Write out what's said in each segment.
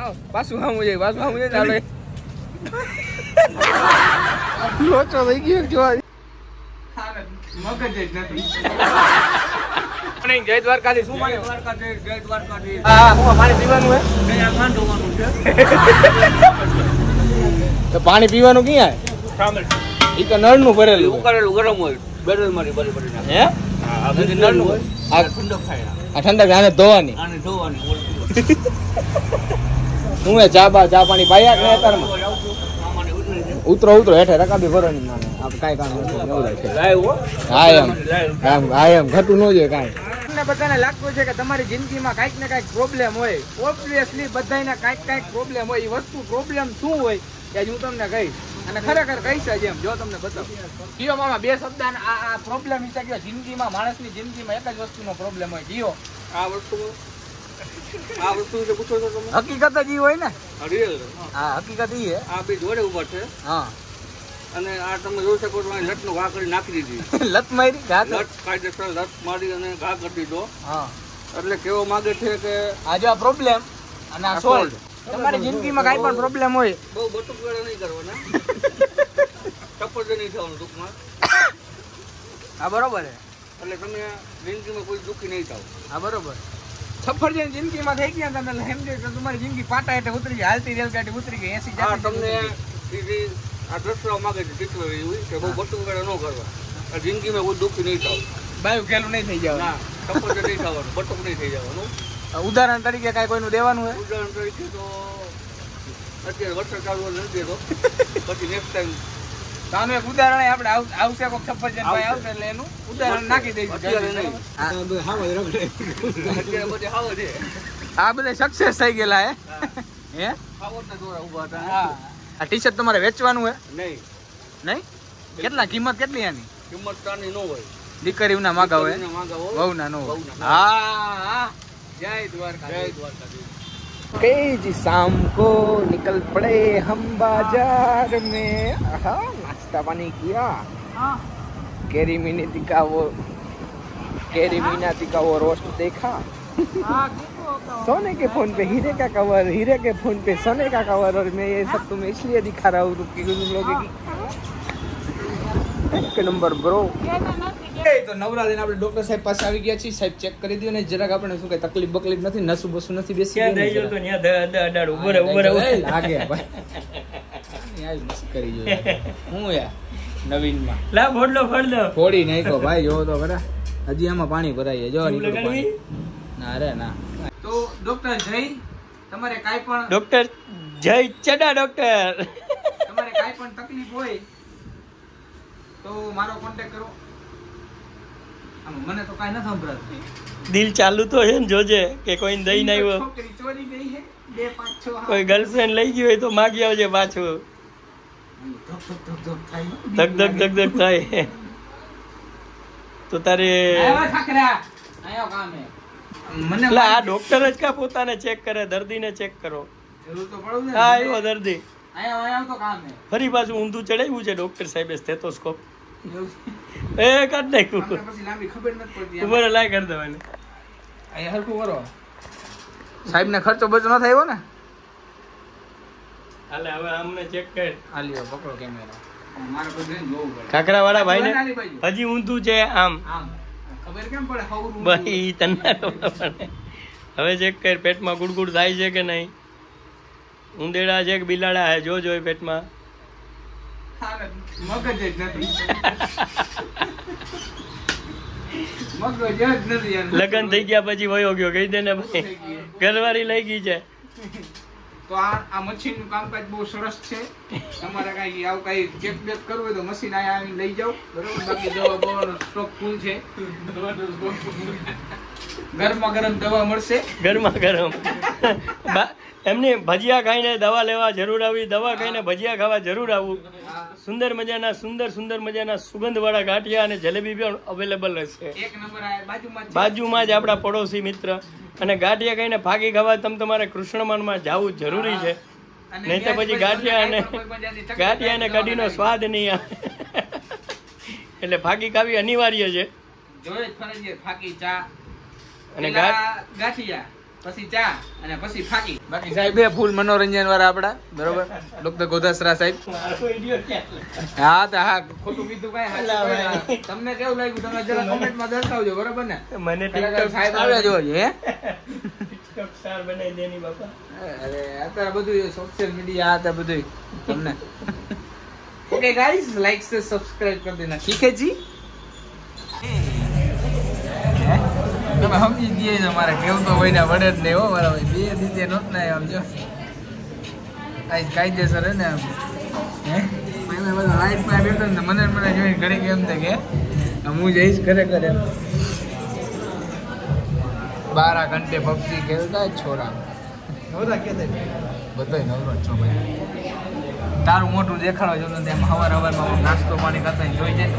આવ પાછું આમ જાય પાછું આમ જાય ચાલે. લોચો થઈ ગયો જોવા. મગજ જ નથી જય દ્વારકાથી શું માને દ્વારકાધીશ જય દ્વારકાધીશ હા. હું પાણી પીવાનું હે? અહીંયા ધોવાનું છે? તો પાણી પીવાનું ક્યાં એ તો નળનું ભરેલું ઉકાળેલું ગરમ હોય. બેડલ મારી ભરી ભરી હે? આ નળનું હોય. આ ઠંડક થાય. આ ઠંડક આને ધોવાની. આને ધોવાની હું એ ચા બા ચા પાણી પાયા કે અત્યારમાં. ઉતરી ઉતરો હેઠે રકાબી ભરવાની નાને. આપણે કાંઈ કામ નથી હા. એમ. લાઈવ હા એમ. ઘટું ન જોઈએ કાંઈ. તમને બધાને લાગતું છે કે તમારી જિંદગીમાં કાંઈક ને કાંઈક પ્રોબ્લેમ હોય. ઓબ્વિયસલી બધાને કાંઈક કાંઈક પ્રોબ્લેમ હોય. એ વસ્તુ પ્રોબ્લેમ શું હોય કે આજે હું તમને કહીશ. અને ખરેખર કહીશ જ એમ. જો તમને બતાવું. જીઓ મામા બે શબ્દ આ આ પ્રોબ્લેમ વિશે કયો? જિંદગીમાં માણસની જિંદગીમાં એક જ વસ્તુનો પ્રોબ્લેમ હોય. જીઓ. આ વસ્તુ આ વસ્તુ વિશે પૂછો છો તમે? હકીકત જ ઈ હોય ને. હા. હકીકત ઈ હે આ બે જોડે ઊભા છે. હા. અને આ તમે જોઈ શકો છો લટ નો ઘા કરી નાખી દીધી. લત મારી ઘા લટ કાયદેસર લટ મારી અને ઘા કરી દીધો. હા. એટલે કેવો માંગે છે કે આ જો આ પ્રોબ્લેમ અને આ સોલ્વ તમારી જિંદગીમાં કાંઈ પણ પ્રોબ્લેમ હોય. બહુ બટુક વેળા નહીં કરવાના. નહીં થવાનું ટૂંકમાં. હા બરોબર છે. એટલે તમે જિંદગીમાં કોઈ દુઃખી નહીં થાવ. હા બરોબર. સફરજન જિંદગીમાં થઈ ગયા તમે સમજો તો તમારી જિંદગી પાટા હેઠે ઉતરી ગઈ હાલતી રેલગાડી ઉતરી ગઈ એસી હા તમને આ દસરા માગે છે ચિત્ર એવી કે બહુ બટુક વેળા ન કરવા. આ જિંદગીમાં કોઈ દુઃખી નહીં થાવ. બાયું ખેલું નહીં થઈ ના જાવ ટપર નહીં થવાનું બટુક નહીં થઈ જવાનું ઉદાહરણ તરીકે કાંઈ કોઈનું દેવાનું હોય? ઉદાહરણ તરીકે તો અત્યારે વરસાદ ચાલુ નથી દેતો. પછી નેક્સ્ટ ટાઈમ તો આવશે આવશે. એટલે એનું ઉદાહરણ નાખી દઈશું. આ બધા સક્સેસ થઈ ગયેલા ટી શર્ટ તમારે વેચવાનું હે? નહીં. નહીં? કેટલા? કિંમત કેટલી આની? કિંમત તાની નો હોય. દીકરીઓના માગા હોય. વહુના નો હોય. હા હા. જય દ્વારકા જય દ્વારકા કઈ જી શામ કો નિકલ પડે હમ બાજાર મેં. नाश्ता पानी किया कैरी मीनाती का वो कैरी मीनाती का वो रोस्ट देखा सोने के फोन पे हीरे का कवर हीरे के फोन पे सोने का कवर और मैं ये सब तुम्हें इसलिए दिखा रहा हूँ कि तुम लोग एक नंबर ब्रो તો નવરાત્રી આપણે ડોક્ટર સાહેબ પાસે આવી ગયા છીએ સાહેબ ચેક કરી દો ને જરાક આપણે શું કઈ તકલીફ બકલીફ નથી નસું બસું નથી બેસી ક્યાં ગયું ને થઈ ગયો જરાક. તો ન્યા દ- દ- અડાડ ઉભો રહે, ઉભો રહે, ઉભો રહે. એ લાગે ભાઈ યાર મસ્ત કરી જોયો? હું યાર નવીનમાં. લા ફોડલો ફોડલો. ફોડી નાખ્યો ભાઈ જોવો તો ખરા. હજી આમાં પાણી ભરાય જો. ના રે ના. તો ડોક્ટર જય તમારે કાઈ પણ ડોક્ટર જય ચડા ડોક્ટર તમારે કાઈ પણ તકલીફ હોય તો મારો કોન્ટેક્ટ કરો. મને તો કાઈ ન સંભળાતું. દિલ ચાલુ તો છે ને જોજે કે કોઈ દઈ ના આવ્યો. છોકરી ચોરી ગઈ છે? બે પાંચ છ કોઈ ગર્લફ્રેન્ડ લઈ ગઈ હોય તો માગી આવજે પાછું. ધક ધક ધક ધક થાય. તો તારે એટલે આ ડોક્ટર જ કા પોતાને ચેક કરે? દર્દીને ચેક કરો. હા આવ્યો દર્દી. ફરી પાછું ઊંધું ચડાવ્યું છે ડોક્ટર સાહેબે સ્ટેથોસ્કોપ એવું એ કાઢ નાખ્યું. આપણે પછી લાંબી ખબર નથી પડતી ઊભો રહે, લાય કરી દેવાની. સાહેબ ને ખર્ચો બચો ન થયો ને? હાલે હવે અમને ચેક કર. આ લ્યો પકડો કેમેરા મારે કોઈ જોઈને જોવું પડે. કાકરા વાળા ભાઈ ને? હજી ઊંધું છે આમ. આમ. ખબર કેમ પડે હવરું ભાઈ તને પડે. હવે ચેક કર પેટમાં ગુડગુડ થાય છે કે નહીં? ઉંદેડા છે કે બિલાડા છે? જો જોઈ પેટમાં. મગજ જ નથી. લગ્ન થઈ ગયા પછી વયો ગયો કહી દે ને ભાઈ. ઘરવાળી લઈ ગઈ છે. તો આ આ મશીનનું કામકાજ બહુ સરસ છે. તમારે કાંઈ આવું કાંઈ ચેક બેક કરવું હોય તો મશીન અહીંયા આવીને લઈ જાઓ. બરોબર? બાકી દવા બવાનો સ્ટોક ફૂલ છે. ગરમા ગરમ દવા મળશે? ગરમા ગરમ બા- એમની ભજીયા ખાઈને દવા લેવા જરૂર આવી દવા ખાઈને ભજીયા ખાવા જરૂર આવવું સુંદર મજાના સુંદર સુંદર મજાના સુગંધવાળા ગાંઠિયા અને જલેબી પણ અવેલેબલ રહેશે. આ બાજુમાં જ આપણા પડોશી મિત્ર. અને ગાંઠિયા ખાઈને ફાકી ખાવા તમે તમારે કૃષ્ણમાનમાં જવું જરૂરી છે. નહીં તો પછી ગાંઠિયા અને ગાંઠિયા અને કઢીનો સ્વાદ નહીં આવે. એટલે ફાકી ખાવી અનિવાર્ય છે. જોઈએ ફાકી ચા. અને ગાંઠિયા પછી ચા અને પછી ફાકી બાકી સાહેબ ફૂલ મનોરંજન વાળા આપડા બરોબર? ડોક્ટર ગોધાસરા સાહેબ. હા તો હા. ખોટું કીધું કઈ તમને કેવું લાગ્યું? તમે જરા કોમેન્ટમાં દર્શાવજો બરોબર ને? મને સાહેબ આવ્યા જોવો છે સ્ટાર બનાવી દેની બાપા. અરે અત્યારે બધું સોશિયલ મીડિયા આ બધું તમને. ઓકે ગાઈઝ લાઈક સે સબસ્ક્રાઇબ કરી દેના. ઠીક છે જી? તમે સમજી ગયે છો મારે કેવું તો હોય ને વડે જ નહીં હો મારા ભાઈ. બે દીધે નહોત ના આમ જો. આજ કાયદેસર હે ને આમ. હે? મેં બધા લાઈટમાં બેઠો ને મને મને જોઈને ઘરે કેમ થાય કે હું જઈશ ખરેખર એમ બારા ઘંટે પબજી ખેલતા જ છોરા. નવરો જ છો ભાઈ. તારું મોટું દેખાડો જો ને તેમ હવાર હવારમાં નાસ્તો પાણી કરતા જોઈ જાય.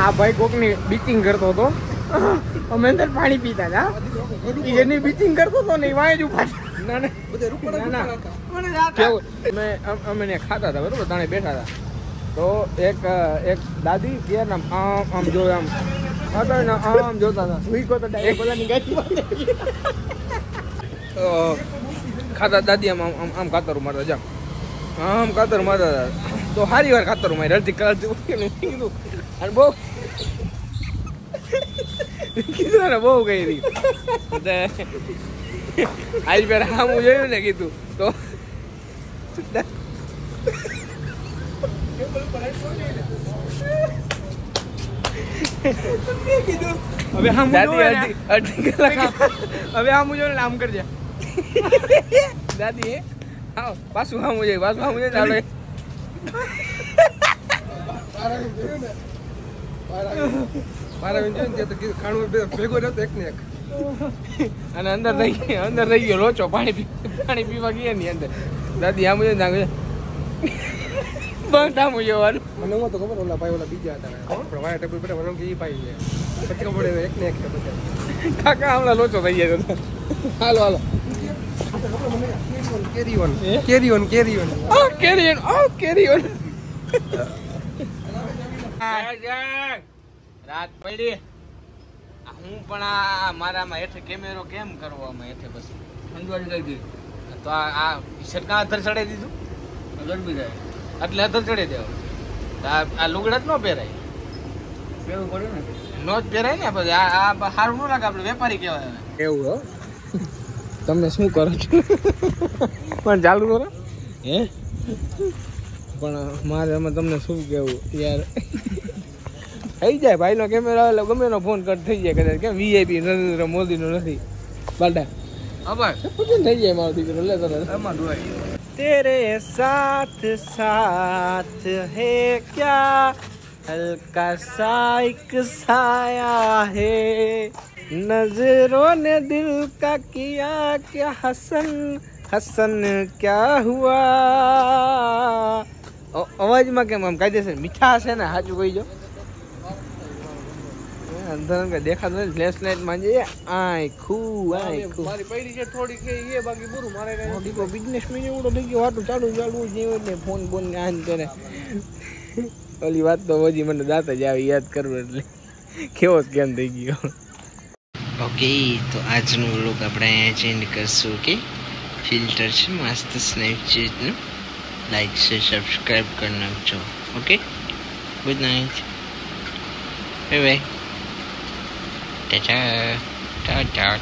આ ભાઈ કોકની બીચિંગ કરતો હતો. અમે અંદર પાણી પીતા હતા. એની બીચિંગ કરતો હતો ને ઈ વાંહે જ ઊભા અમે ખાતા હતા બરોબર? તાણે બેઠા હતા. તો એક એક દાદી કે આમ આમ આમ જોવે આમ. હતા ને આમ જોતા હતા. ભૂઈકો તો ડાયરેક્ટ બધાની ખાતા દાદી આમ આમ આમ આમ કાતરું મારતા જામ આમ કાતર મારતા હતા તો સારી વાર કાતરું મારી અડધી કલાક કીધું અને બહુ કીધું ને બહુ ગઈ રહી આજ પેલા સામું જોયું ને કીધું તો હવે આમ દાદી જોવે ને, અડધી અડધી કલાક આમ- હવે આમ જો ને આમ કરજે દાદી હા પાછું સામું જાય પાછું સામું જાય રહેતો એક. અને અંદર રહી અંદર રહી ગયો લોચો પાણી પાણી પીવા ગયા ની અંદર. દાદી આમ જોઈને નાખે બંધ આમ જોવાનું. મને તો ખબર ઓલા ભાઈ ઓલા બીજા હતા. પણ વાયા ટેબલ પર મને કે ભાઈ છે. પછી ખબર એક ને એક કાકા હમણાં લોચો થઈ ગયો હતો હાલો હાલો. Carry on carry on carry on O carry on ઓ કેરી ઓન રાત પડી આ હું પણ આ મારામાં હેઠે કેમેરો કેમ કરવો આમાં હેઠે પછી અંજવાળી ગઈ તો આ છટકા અધર ચડાવી દીધું ગરમી જાય એટલે અધર ચડાઈ દેવું આ લુગડા જ ન પહેરાય કેવું પડે ને નો જ પહેરાય ને પછી આ સારું ન લાગે આપણે વેપારી કહેવાય હવે. એવું હો તમે શું કરો છો? પણ ચાલુ કરો. હે? પણ મારે અમે તમને શું કહેવું યાર? થઈ જાય ભાઈનો કેમેરા એટલે ગમે એનો ફોન કટ થઈ જાય કદાચ. કેમ વીઆઈપી નરેન્દ્ર મોદીનો નથી. બાટા પૂછીને થઈ જાય મારો દીકરો? લે તેરે સાથ સાથ હે ક્યા? हल्का सा एक साया है नजरों ने दिल का किया क्या हसन हसन क्या हुआ અ- અવાજમાં કેમ આમ કાયદેસર મીઠા હશે ને સાચું કહી જો અંદર કઈ દેખાતું નથી ફ્લેશ લાઇટ માં જઈએ આય ખુ આય ખુ મારી પૈડી છે થોડી કે એ બાકી બરું મારે કઈ દીકો બિઝનેસ મેં એવડો થઈ ગયો વાતું ચાલુ ચાલુ જેવું એટલે ફોન બોન ને આન કરે ઓલી વાત તો હજી મને દાંત જ આવી યાદ કરવું એટલે કેવો કેમ થઈ ગયો. ઓકે તો આજનો વ્લોગ આપણે અહીંયા ચેન્જ કરશું ઓકે ફિલ્ટર છે, મસ્ત સ્નેપચેટનું લાઈક છે સબસ્ક્રાઈબ કરી નાખજો okay good night bye bye tata tata